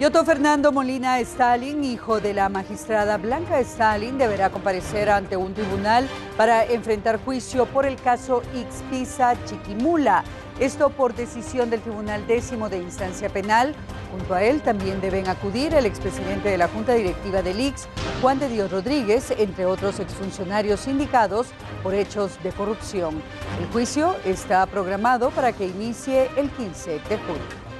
Y Fernando Molina Stalin, hijo de la magistrada Blanca Stalin, deberá comparecer ante un tribunal para enfrentar juicio por el caso Ixpisa Chiquimula. Esto por decisión del Tribunal Décimo de Instancia Penal. Junto a él también deben acudir el expresidente de la Junta Directiva del Ix, Juan de Dios Rodríguez, entre otros exfuncionarios indicados por hechos de corrupción. El juicio está programado para que inicie el 15 de julio.